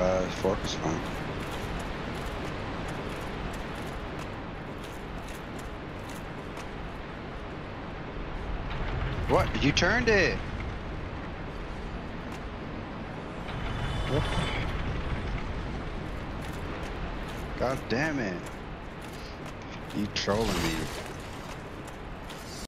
Uh, focus on. What? You turned it! God damn it. You trolling me.